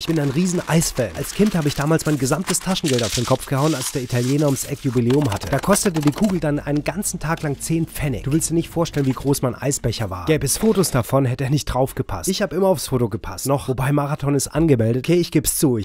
Ich bin ein riesen Eisfan. Als Kind habe ich damals mein gesamtes Taschengeld auf den Kopf gehauen, als der Italiener ums Eck Jubiläum hatte. Da kostete die Kugel dann einen ganzen Tag lang 10 Pfennig. Du willst dir nicht vorstellen, wie groß mein Eisbecher war. Gäbe es Fotos davon, hätte er nicht draufgepasst. Ich habe immer aufs Foto gepasst. Noch, wobei Marathon ist angemeldet. Okay, ich geb's zu.